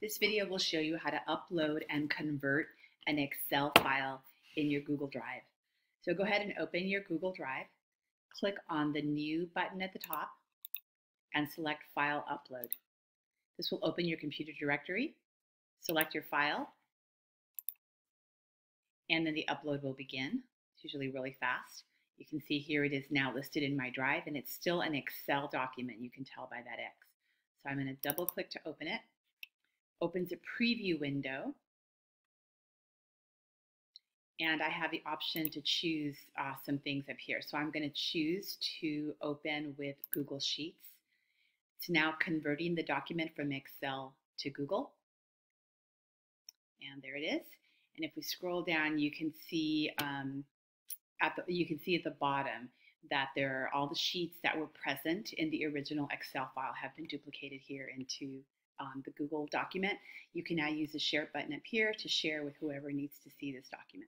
This video will show you how to upload and convert an Excel file in your Google Drive. So go ahead and open your Google Drive, click on the New button at the top, and select File Upload. This will open your computer directory, select your file, and then the upload will begin. It's usually really fast. You can see here it is now listed in my drive, and it's still an Excel document. You can tell by that X. So I'm going to double click to open it opens a preview window. And I have the option to choose uh, some things up here. So I'm going to choose to open with Google Sheets. It's now converting the document from Excel to Google. And there it is. And if we scroll down, you can see um, at the, you can see at the bottom that there are all the sheets that were present in the original Excel file have been duplicated here into um, the Google document. You can now use the share button up here to share with whoever needs to see this document.